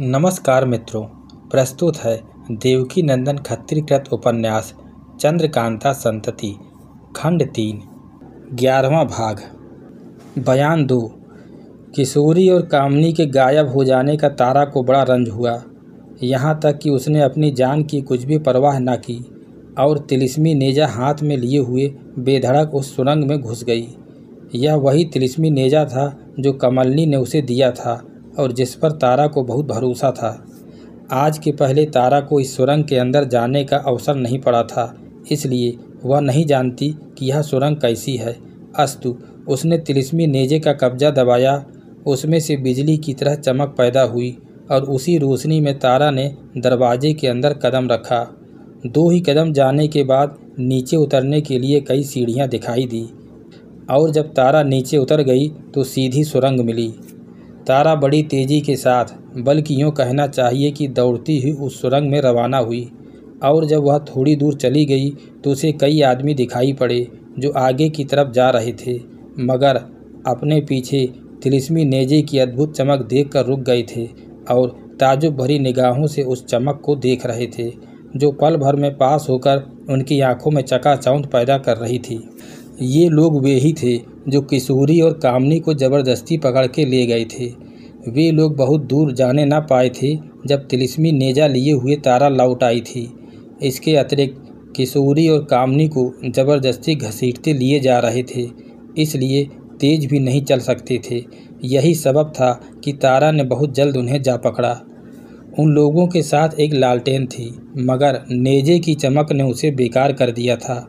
नमस्कार मित्रों, प्रस्तुत है देवकी नंदन खत्रीकृत उपन्यास, चंद्रकांता संतति, खंड तीन, ग्यारहवा भाग। बयान दो, किशोरी और कामनी के गायब हो जाने का तारा को बड़ा रंज हुआ। यहाँ तक कि उसने अपनी जान की कुछ भी परवाह न की। और तिलिस्मी नेजा हाथ में लिए हुए बेधड़क उस सुरंग में घुस गई। यह वही तिलिस्मी नेजा था जो कमलनी ने उसे दिया था और जिस पर तारा को बहुत भरोसा था। आज के पहले तारा को इस सुरंग के अंदर जाने का अवसर नहीं पड़ा था, इसलिए वह नहीं जानती कि यह सुरंग कैसी है। अस्तु, उसने तिलिस्मी नेजे का कब्जा दबाया, उसमें से बिजली की तरह चमक पैदा हुई और उसी रोशनी में तारा ने दरवाजे के अंदर कदम रखा। दो ही कदम जाने के बाद नीचे उतरने के लिए कई सीढ़ियाँ दिखाई दी। और जब तारा नीचे उतर गई तो सीधी सुरंग मिली। तारा बड़ी तेज़ी के साथ, बल्कि यूँ कहना चाहिए कि दौड़ती हुई उस सुरंग में रवाना हुई। और जब वह थोड़ी दूर चली गई तो उसे कई आदमी दिखाई पड़े, जो आगे की तरफ़ जा रहे थे। मगर अपने पीछे तिलिस्मी नेजे की अद्भुत चमक देखकर रुक गए थे, और ताजुब भरी निगाहों से उस चमक को देख रहे थे। जो पल भर में पास होकर उनकी आँखों में चकाचौंध पैदा कर रही थी। ये लोग वे ही थे जो किशोरी और कामनी को ज़बरदस्ती पकड़ के ले गए थे। वे लोग बहुत दूर जाने ना पाए थे जब तिलिस्मी नेजा लिए हुए तारा लौट आई थी। इसके अतिरिक्त किशोरी और कामनी को ज़बरदस्ती घसीटते लिए जा रहे थे, इसलिए तेज भी नहीं चल सकते थे। यही सबब था कि तारा ने बहुत जल्द उन्हें जा पकड़ा। उन लोगों के साथ एक लालटेन थी, मगर नेजे की चमक ने उसे बेकार कर दिया था।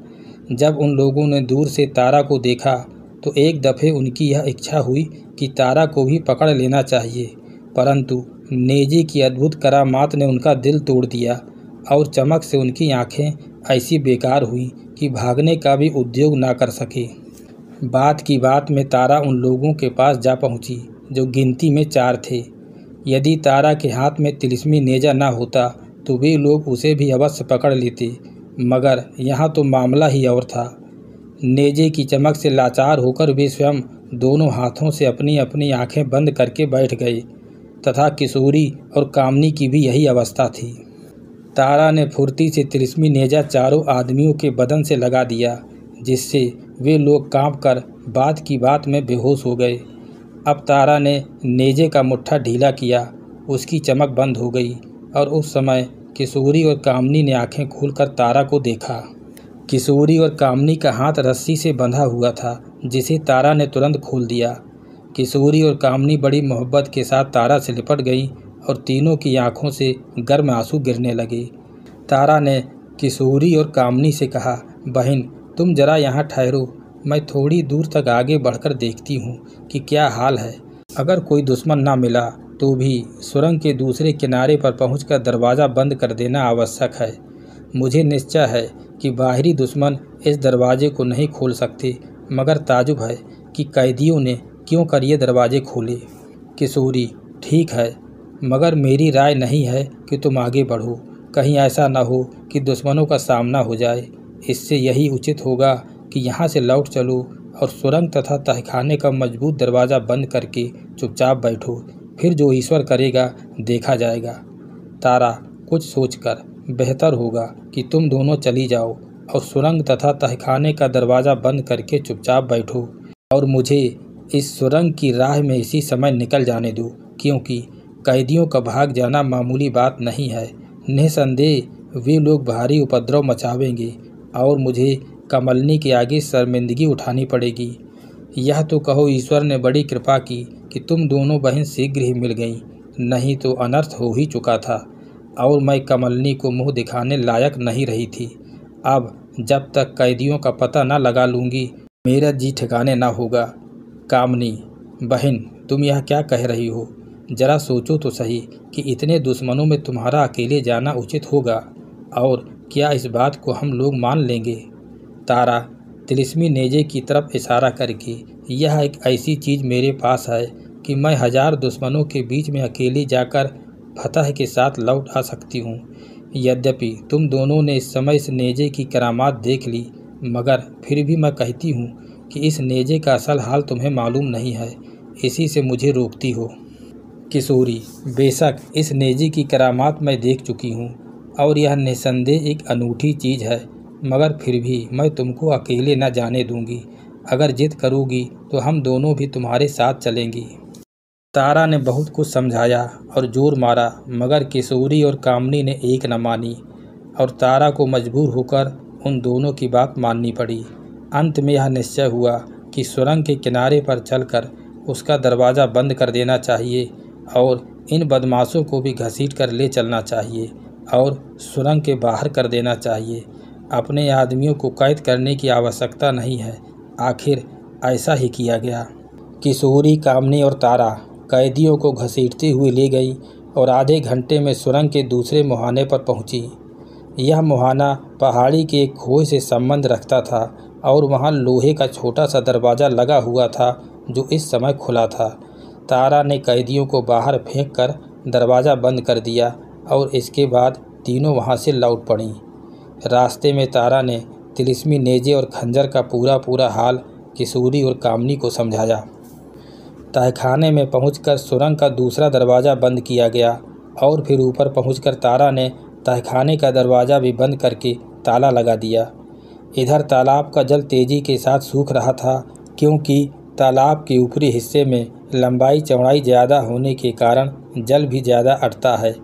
जब उन लोगों ने दूर से तारा को देखा तो एक दफ़े उनकी यह इच्छा हुई कि तारा को भी पकड़ लेना चाहिए। परंतु नेजे की अद्भुत करामात ने उनका दिल तोड़ दिया, और चमक से उनकी आँखें ऐसी बेकार हुई कि भागने का भी उद्योग ना कर सके। बात की बात में तारा उन लोगों के पास जा पहुँची, जो गिनती में चार थे। यदि तारा के हाथ में तिलिस्मी नेजा ना होता तो वे लोग उसे भी अवश्य पकड़ लेते। मगर यहाँ तो मामला ही और था। नेजे की चमक से लाचार होकर वे स्वयं दोनों हाथों से अपनी अपनी आँखें बंद करके बैठ गए, तथा किशोरी और कामनी की भी यही अवस्था थी। तारा ने फुर्ती से तिलिस्मी नेजा चारों आदमियों के बदन से लगा दिया, जिससे वे लोग काँप कर बात की बात में बेहोश हो गए। अब तारा ने नेजे का मुट्ठा ढीला किया, उसकी चमक बंद हो गई और उस समय किशोरी और कामनी ने आँखें खोलकर तारा को देखा। किशोरी और कामनी का हाथ रस्सी से बंधा हुआ था, जिसे तारा ने तुरंत खोल दिया। किशोरी और कामनी बड़ी मोहब्बत के साथ तारा से लिपट गई और तीनों की आँखों से गर्म आँसू गिरने लगे। तारा ने किशोरी और कामनी से कहा, बहन, तुम जरा यहाँ ठहरो मैं थोड़ी दूर तक आगे बढ़कर देखती हूँ कि क्या हाल है। अगर कोई दुश्मन ना मिला तो भी सुरंग के दूसरे किनारे पर पहुंचकर दरवाज़ा बंद कर देना आवश्यक है। मुझे निश्चय है कि बाहरी दुश्मन इस दरवाजे को नहीं खोल सकते, मगर ताजुब है कि कैदियों ने क्यों कर ये दरवाजे खोले। किशोरी, ठीक है, मगर मेरी राय नहीं है कि तुम आगे बढ़ो। कहीं ऐसा ना हो कि दुश्मनों का सामना हो जाए। इससे यही उचित होगा कि यहाँ से लौट चलो और सुरंग तथा तहखाने का मज़बूत दरवाज़ा बंद करके चुपचाप बैठो। फिर जो ईश्वर करेगा, देखा जाएगा। तारा, कुछ सोचकर, बेहतर होगा कि तुम दोनों चली जाओ और सुरंग तथा तहखाने का दरवाज़ा बंद करके चुपचाप बैठो और मुझे इस सुरंग की राह में इसी समय निकल जाने दो, क्योंकि कैदियों का भाग जाना मामूली बात नहीं है। निसंदेह वे लोग भारी उपद्रव मचावेंगे और मुझे कमलनी के आगे शर्मिंदगी उठानी पड़ेगी। यह तो कहो ईश्वर ने बड़ी कृपा की कि तुम दोनों बहन शीघ्र ही मिल गईं, नहीं तो अनर्थ हो ही चुका था। और मैं कमलनी को मुँह दिखाने लायक नहीं रही थी। अब जब तक कैदियों का पता न लगा लूँगी, मेरा जी ठिकाने ना होगा। कामनी, बहन, तुम यह क्या कह रही हो? जरा सोचो तो सही कि इतने दुश्मनों में तुम्हारा अकेले जाना उचित होगा। और क्या इस बात को हम लोग मान लेंगे? तारा, तिलिस्मी नेजे की तरफ़ इशारा करके, यह एक ऐसी चीज़ मेरे पास है कि मैं हज़ार दुश्मनों के बीच में अकेली जाकर फतह के साथ लौट आ सकती हूँ। यद्यपि तुम दोनों ने इस समय इस नेजे की करामात देख ली, मगर फिर भी मैं कहती हूँ कि इस नेजे का असल हाल तुम्हें मालूम नहीं है, इसी से मुझे रोकती हो। किशोरी, बेशक इस नेजे की करामात मैं देख चुकी हूँ, और यह निसंदेह एक अनूठी चीज़ है। मगर फिर भी मैं तुमको अकेले न जाने दूँगी। अगर जिद करोगी तो हम दोनों भी तुम्हारे साथ चलेंगी। तारा ने बहुत कुछ समझाया और ज़ोर मारा, मगर किशोरी और कामनी ने एक न मानी और तारा को मजबूर होकर उन दोनों की बात माननी पड़ी। अंत में यह निश्चय हुआ कि सुरंग के किनारे पर चलकर उसका दरवाज़ा बंद कर देना चाहिए और इन बदमाशों को भी घसीट कर ले चलना चाहिए और सुरंग के बाहर कर देना चाहिए। अपने आदमियों को कैद करने की आवश्यकता नहीं है। आखिर ऐसा ही किया गया। किशोरी, कामनी और तारा कैदियों को घसीटती हुई ले गई और आधे घंटे में सुरंग के दूसरे मुहाने पर पहुँची। यह मुहाना पहाड़ी के एक खोए से संबंध रखता था और वहाँ लोहे का छोटा सा दरवाज़ा लगा हुआ था जो इस समय खुला था। तारा ने कैदियों को बाहर फेंक कर दरवाज़ा बंद कर दिया और इसके बाद तीनों वहाँ से लौट पड़ी। रास्ते में तारा ने तिलिस्मी नेजे और खंजर का पूरा पूरा हाल, किशोरी और कामनी को समझाया। तहखाने में पहुंचकर सुरंग का दूसरा दरवाज़ा बंद किया गया और फिर ऊपर पहुंचकर तारा ने तहखाने का दरवाज़ा भी बंद करके ताला लगा दिया। इधर तालाब का जल तेज़ी के साथ सूख रहा था, क्योंकि तालाब के ऊपरी हिस्से में लंबाई चौड़ाई ज़्यादा होने के कारण जल भी ज़्यादा अटता है।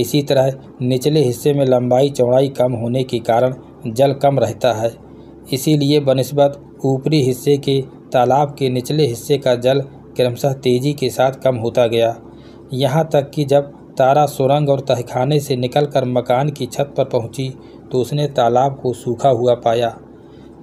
इसी तरह निचले हिस्से में लंबाई चौड़ाई कम होने के कारण जल कम रहता है। इसीलिए बनस्बत ऊपरी हिस्से के तालाब के निचले हिस्से का जल क्रमशः तेज़ी के साथ कम होता गया। यहाँ तक कि जब तारा सुरंग और तहखाने से निकलकर मकान की छत पर पहुँची तो उसने तालाब को सूखा हुआ पाया।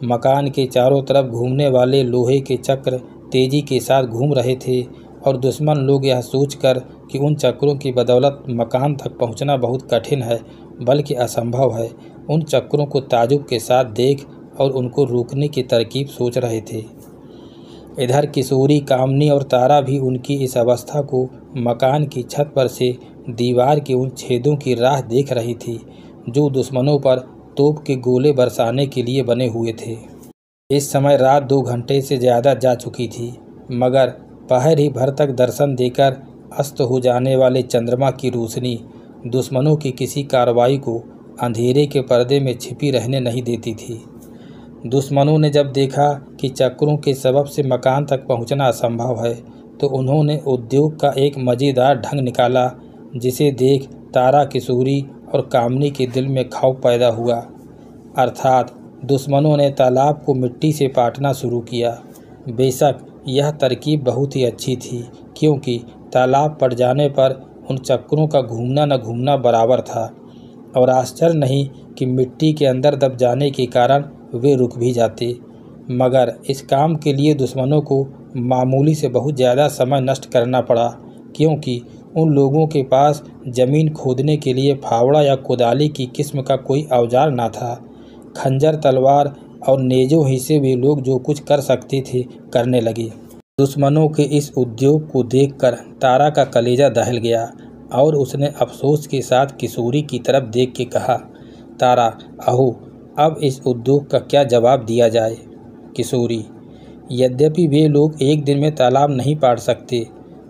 मकान के चारों तरफ़ घूमने वाले लोहे के चक्र तेज़ी के साथ घूम रहे थे। और दुश्मन लोग यह सोचकर कि उन चक्रों की बदौलत मकान तक पहुँचना बहुत कठिन है, बल्कि असंभव है। उन चक्रों को ताजुब के साथ देख और उनको रोकने की तरकीब सोच रहे थे। इधर किशोरी, कामनी और तारा भी उनकी इस अवस्था को मकान की छत पर से दीवार के उन छेदों की राह देख रही थी, जो दुश्मनों पर तोप के गोले बरसाने के लिए बने हुए थे। इस समय रात दो घंटे से ज़्यादा जा चुकी थी, मगर पहर ही भर तक दर्शन देकर अस्त हो जाने वाले चंद्रमा की रोशनी दुश्मनों की किसी कार्रवाई को अंधेरे के पर्दे में छिपी रहने नहीं देती थी। दुश्मनों ने जब देखा कि चक्रों के सबब से मकान तक पहुँचना असंभव है तो उन्होंने उद्योग का एक मज़ेदार ढंग निकाला, जिसे देख तारा किशोरी और कामनी के दिल में खौफ पैदा हुआ। अर्थात दुश्मनों ने तालाब को मिट्टी से पाटना शुरू किया। बेशक यह तरकीब बहुत ही अच्छी थी, क्योंकि तालाब पड़ जाने पर उन चक्करों का घूमना न घूमना बराबर था। और आश्चर्य नहीं कि मिट्टी के अंदर दब जाने के कारण वे रुक भी जाते। मगर इस काम के लिए दुश्मनों को मामूली से बहुत ज़्यादा समय नष्ट करना पड़ा, क्योंकि उन लोगों के पास ज़मीन खोदने के लिए फावड़ा या कुदाली की किस्म का कोई औज़ार ना था। खंजर, तलवार और नेजों ही से वे लोग जो कुछ कर सकते थे, करने लगे। दुश्मनों के इस उद्योग को देखकर तारा का कलेजा दहल गया और उसने अफसोस के साथ किशोरी की तरफ़ देख के कहा, तारा, अहो, अब इस उद्योग का क्या जवाब दिया जाए? किशोरी, यद्यपि वे लोग एक दिन में तालाब नहीं पाट सकते,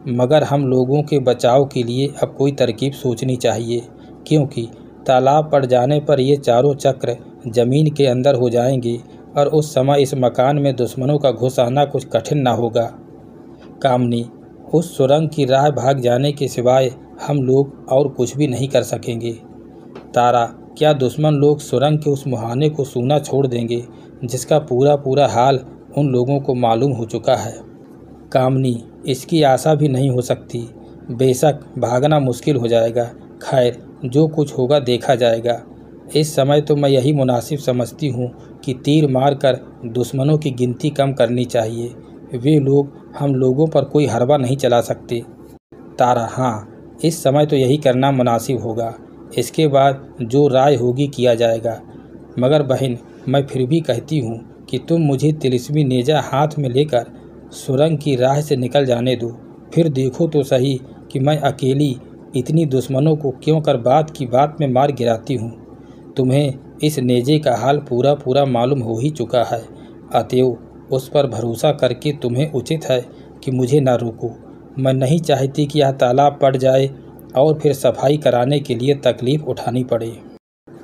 मगर हम लोगों के बचाव के लिए अब कोई तरकीब सोचनी चाहिए, क्योंकि तालाब पड़ जाने पर ये चारों चक्र ज़मीन के अंदर हो जाएँगी और उस समय इस मकान में दुश्मनों का घुस आना कुछ कठिन ना होगा। कामनी, उस सुरंग की राह भाग जाने के सिवाय हम लोग और कुछ भी नहीं कर सकेंगे। तारा, क्या दुश्मन लोग सुरंग के उस मुहाने को सूना छोड़ देंगे, जिसका पूरा पूरा हाल उन लोगों को मालूम हो चुका है? कामनी, इसकी आशा भी नहीं हो सकती। बेशक भागना मुश्किल हो जाएगा। खैर, जो कुछ होगा देखा जाएगा। इस समय तो मैं यही मुनासिब समझती हूँ कि तीर मार कर दुश्मनों की गिनती कम करनी चाहिए। वे लोग हम लोगों पर कोई हरबा नहीं चला सकते। तारा हाँ इस समय तो यही करना मुनासिब होगा। इसके बाद जो राय होगी किया जाएगा। मगर बहन, मैं फिर भी कहती हूँ कि तुम मुझे तिलिस्मी नेजा हाथ में लेकर सुरंग की राह से निकल जाने दो। फिर देखो तो सही कि मैं अकेली इतनी दुश्मनों को क्यों कर बात की बात में मार गिराती हूँ। तुम्हें इस नेजे का हाल पूरा पूरा मालूम हो ही चुका है। अतएव उस पर भरोसा करके तुम्हें उचित है कि मुझे ना रोको। मैं नहीं चाहती कि यह तालाब पड़ जाए और फिर सफ़ाई कराने के लिए तकलीफ़ उठानी पड़े।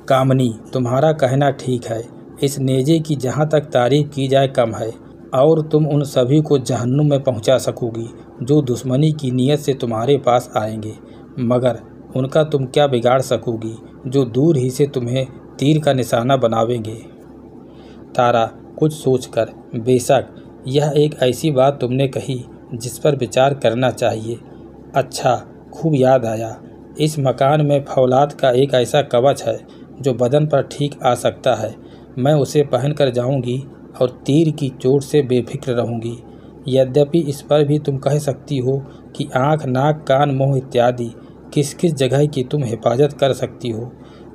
कामनी, तुम्हारा कहना ठीक है। इस नेजे की जहाँ तक तारीफ़ की जाए कम है और तुम उन सभी को जहन्नुम में पहुँचा सकोगी जो दुश्मनी की नीयत से तुम्हारे पास आएँगे। मगर उनका तुम क्या बिगाड़ सकोगी, जो दूर ही से तुम्हें तीर का निशाना बनावेंगे? तारा, कुछ सोचकर, बेशक, यह एक ऐसी बात तुमने कही, जिस पर विचार करना चाहिए। अच्छा खूब याद आया। इस मकान में फौलाद का एक ऐसा कवच है, जो बदन पर ठीक आ सकता है। मैं उसे पहन कर जाऊँगी और तीर की चोट से बेफिक्र रहूँगी। यद्यपि इस पर भी तुम कह सकती हो कि आँख, नाक, कान, मुँह इत्यादि किस किस जगह की तुम हिफाजत कर सकती हो।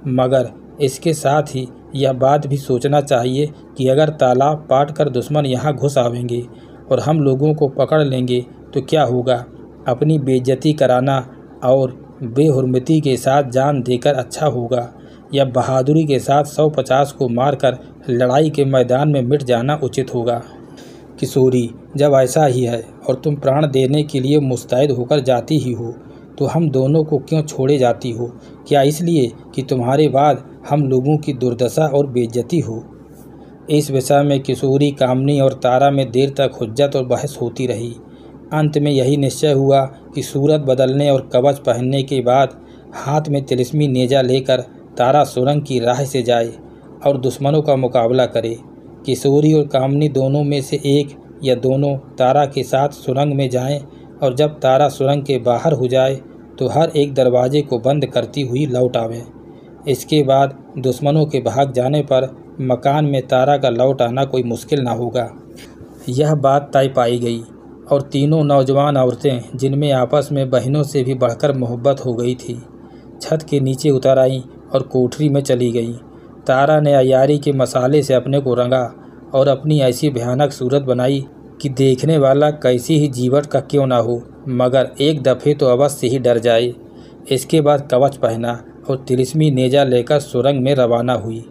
मगर इसके साथ ही यह बात भी सोचना चाहिए कि अगर तालाब पाट कर दुश्मन यहाँ घुस आवेंगे और हम लोगों को पकड़ लेंगे तो क्या होगा? अपनी बेइज्जती कराना और बेहरमती के साथ जान देकर अच्छा होगा। या बहादुरी के साथ सौ पचास को मारकर लड़ाई के मैदान में मिट जाना उचित होगा? किशोरी, जब ऐसा ही है और तुम प्राण देने के लिए मुस्तैद होकर जाती ही हो तो हम दोनों को क्यों छोड़े जाती हो? क्या इसलिए कि तुम्हारे बाद हम लोगों की दुर्दशा और बेज्जती हो? इस विषय में किशोरी, कामनी और तारा में देर तक हुज्जत और बहस होती रही। अंत में यही निश्चय हुआ कि सूरत बदलने और कवच पहनने के बाद हाथ में तिलिस्मी नेजा लेकर तारा सुरंग की राह से जाए और दुश्मनों का मुकाबला करे। किशोरी और कामनी दोनों में से एक या दोनों तारा के साथ सुरंग में जाएँ और जब तारा सुरंग के बाहर हो जाए तो हर एक दरवाजे को बंद करती हुई लौट आवे। इसके बाद दुश्मनों के भाग जाने पर मकान में तारा का लौट आना कोई मुश्किल ना होगा। यह बात तय पाई गई और तीनों नौजवान औरतें, जिनमें आपस में बहनों से भी बढ़कर मोहब्बत हो गई थी, छत के नीचे उतर आईं और कोठरी में चली गई। तारा ने अयारी के मसाले से अपने को रंगा और अपनी ऐसी भयानक सूरत बनाई कि देखने वाला कैसी ही जीवट का क्यों ना हो। मगर एक दफ़े तो अवश्य ही डर जाए। इसके बाद कवच पहना और तिलिस्मी नेजा लेकर सुरंग में रवाना हुई।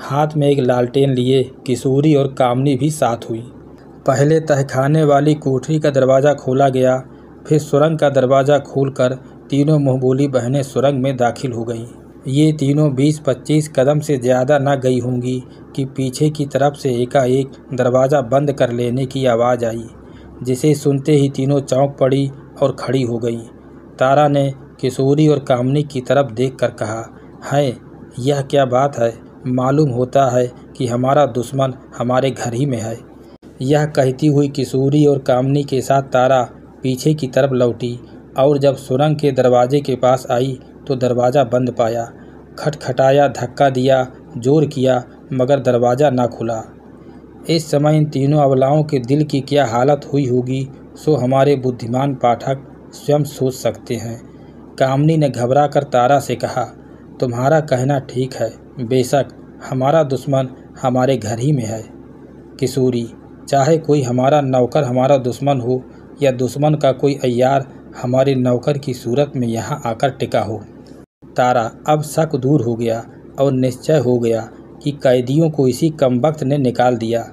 हाथ में एक लालटेन लिए, किशोरी और कामनी भी साथ हुई। पहले तहखाने वाली कोठरी का दरवाज़ा खोला गया, फिर सुरंग का दरवाज़ा खोलकर तीनों मुँहबोली बहनें सुरंग में दाखिल हो गईं। ये तीनों बीस पच्चीस कदम से ज़्यादा न गई होंगी कि पीछे की तरफ़ से एकाएक दरवाज़ा बंद कर लेने की आवाज़ आई, जिसे सुनते ही तीनों चौंक पड़ी और खड़ी हो गई। तारा ने किशोरी और कामनी की तरफ़ देख कर कहा, है, यह क्या बात है? मालूम होता है कि हमारा दुश्मन हमारे घर ही में है। यह कहती हुई किशोरी और कामनी के साथ तारा पीछे की तरफ़ लौटी और जब सुरंग के दरवाजे के पास आई तो दरवाज़ा बंद पाया, खटखटाया, धक्का दिया, ज़ोर किया, मगर दरवाज़ा ना खुला। इस समय इन तीनों अवलाओं के दिल की क्या हालत हुई होगी, सो हमारे बुद्धिमान पाठक स्वयं सोच सकते हैं। कामनी ने घबरा कर तारा से कहा, तुम्हारा कहना ठीक है, बेशक हमारा दुश्मन हमारे घर ही में है। किशोरी, चाहे कोई हमारा नौकर हमारा दुश्मन हो, या दुश्मन का कोई अयार हमारे नौकर की सूरत में यहाँ आकर टिका हो। तारा अब शक दूर हो गया और निश्चय हो गया कि कैदियों को इसी कम ने निकाल दिया।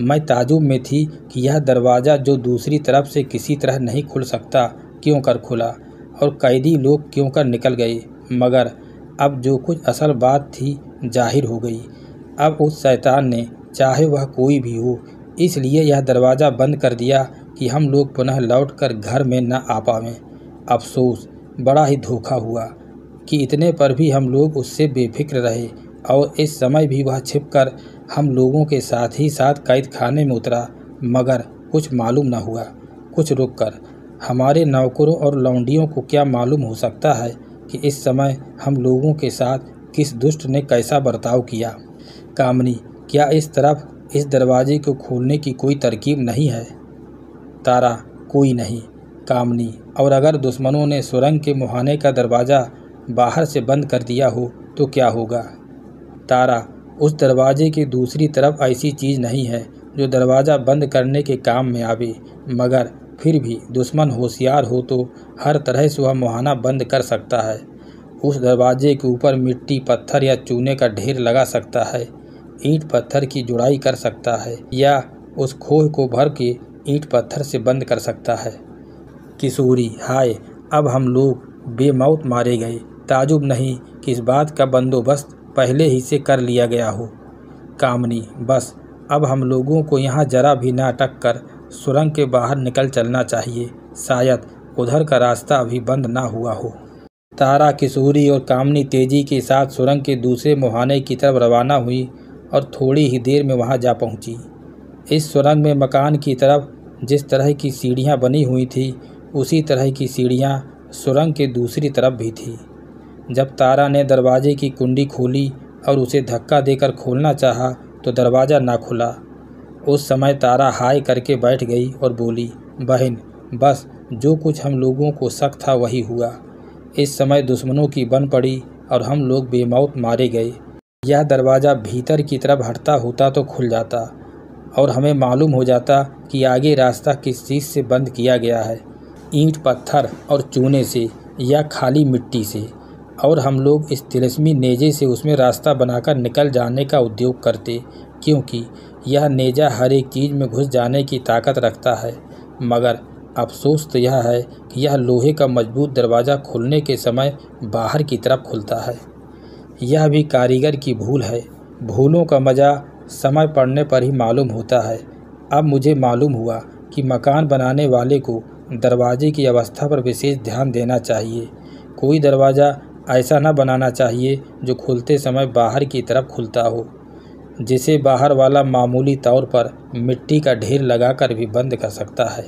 मैं ताजुब में थी कि यह दरवाज़ा जो दूसरी तरफ़ से किसी तरह नहीं खुल सकता, क्यों कर खुला और कैदी लोग क्यों कर निकल गए। मगर अब जो कुछ असल बात थी, ज़ाहिर हो गई। अब उस शैतान ने, चाहे वह कोई भी हो, इसलिए यह दरवाज़ा बंद कर दिया कि हम लोग पुनः लौटकर घर में न आ पावें। अफसोस, बड़ा ही धोखा हुआ। कि इतने पर भी हम लोग उससे बेफिक्र रहे और इस समय भी वह छिपकर हम लोगों के साथ ही साथ कैद खाने में उतरा, मगर कुछ मालूम न हुआ। कुछ रुक कर, हमारे नौकरों और लौंडियों को क्या मालूम हो सकता है कि इस समय हम लोगों के साथ किस दुष्ट ने कैसा बर्ताव किया? कामनी, क्या इस तरफ़ इस दरवाजे को खोलने की कोई तरकीब नहीं है? तारा, कोई नहीं। कामनी, और अगर दुश्मनों ने सुरंग के मुहाने का दरवाज़ा बाहर से बंद कर दिया हो तो क्या होगा? तारा, उस दरवाजे की दूसरी तरफ़ ऐसी चीज़ नहीं है जो दरवाज़ा बंद करने के काम में आवे। मगर फिर भी दुश्मन होशियार हो तो हर तरह से वह मुहाना बंद कर सकता है। उस दरवाजे के ऊपर मिट्टी, पत्थर या चूने का ढेर लगा सकता है। ईंट पत्थर की जुड़ाई कर सकता है या उस खोह को भर के ईंट पत्थर से बंद कर सकता है। किशोरी, हाय, अब हम लोग बेमौत मारे गए। ताजुब नहीं कि इस बात का बंदोबस्त पहले ही से कर लिया गया हो। कामनी, बस, अब हम लोगों को यहाँ जरा भी ना अटक कर सुरंग के बाहर निकल चलना चाहिए। शायद उधर का रास्ता अभी बंद ना हुआ हो। तारा, किशोरी और कामनी तेज़ी के साथ सुरंग के दूसरे मुहाने की तरफ़ रवाना हुई और थोड़ी ही देर में वहाँ जा पहुँची। इस सुरंग में मकान की तरफ़ जिस तरह की सीढ़ियाँ बनी हुई थी, उसी तरह की सीढ़ियाँ सुरंग के दूसरी तरफ़ भी थी। जब तारा ने दरवाजे की कुंडी खोली और उसे धक्का देकर खोलना चाहा तो दरवाज़ा ना खुला। उस समय तारा हाय करके बैठ गई और बोली, बहन, बस, जो कुछ हम लोगों को शक था वही हुआ। इस समय दुश्मनों की बन पड़ी और हम लोग बेमौत मारे गए। यह दरवाज़ा भीतर की तरफ़ हटता होता तो खुल जाता और हमें मालूम हो जाता कि आगे रास्ता किस चीज़ से बंद किया गया है। ईंट पत्थर और चूने से या खाली मिट्टी से। और हम लोग इस तिलस्मी नेजे से उसमें रास्ता बनाकर निकल जाने का उद्योग करते, क्योंकि यह नेजा हर एक चीज़ में घुस जाने की ताकत रखता है। मगर अफसोस तो यह है कि यह लोहे का मज़बूत दरवाज़ा खुलने के समय बाहर की तरफ़ खुलता है। यह भी कारीगर की भूल है। भूलों का मज़ा समय पड़ने पर ही मालूम होता है। अब मुझे मालूम हुआ कि मकान बनाने वाले को दरवाजे की अवस्था पर विशेष ध्यान देना चाहिए। कोई दरवाज़ा ऐसा न बनाना चाहिए जो खुलते समय बाहर की तरफ़ खुलता हो, जिसे बाहर वाला मामूली तौर पर मिट्टी का ढेर लगाकर भी बंद कर सकता है।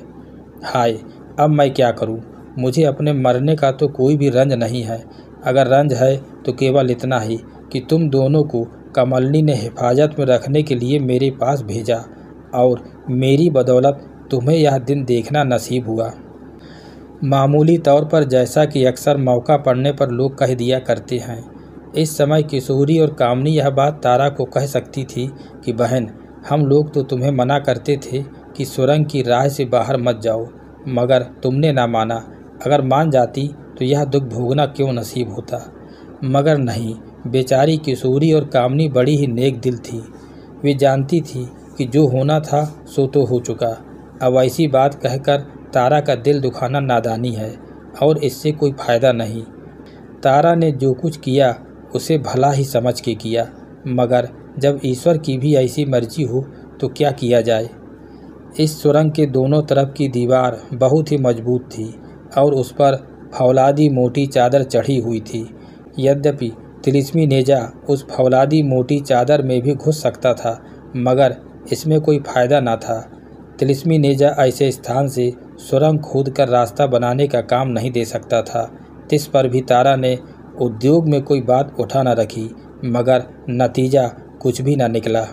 हाय, अब मैं क्या करूँ? मुझे अपने मरने का तो कोई भी रंज नहीं है। अगर रंज है तो केवल इतना ही कि तुम दोनों को कमलनी ने हिफाजत में रखने के लिए मेरे पास भेजा, और मेरी बदौलत तुम्हें यह दिन देखना नसीब हुआ। मामूली तौर पर जैसा कि अक्सर मौका पड़ने पर लोग कह दिया करते हैं। इस समय किशोरी और कामनी यह बात तारा को कह सकती थी कि, बहन, हम लोग तो तुम्हें मना करते थे कि सुरंग की राह से बाहर मत जाओ, मगर तुमने ना माना। अगर मान जाती तो यह दुख भोगना क्यों नसीब होता? मगर नहीं, बेचारी किशोरी और कामनी बड़ी ही नेक दिल थी। वे जानती थी कि जो होना था सो तो हो चुका। अब ऐसी बात कहकर तारा का दिल दुखाना नादानी है, और इससे कोई फ़ायदा नहीं। तारा ने जो कुछ किया, उसे भला ही समझ के किया। मगर जब ईश्वर की भी ऐसी मर्ज़ी हो तो क्या किया जाए? इस सुरंग के दोनों तरफ़ की दीवार बहुत ही मज़बूत थी, और उस पर फौलादी मोटी चादर चढ़ी हुई थी। यद्यपि तिलिस्मी नेजा उस फौलादी मोटी चादर में भी घुस सकता था, मगर इसमें कोई फ़ायदा ना था। तिलिस्मी नेजा ऐसे स्थान से सुरंग खोद कर रास्ता बनाने का काम नहीं दे सकता था। इस पर भी तारा ने उद्योग में कोई बात उठा न रखी, मगर नतीजा कुछ भी ना निकला।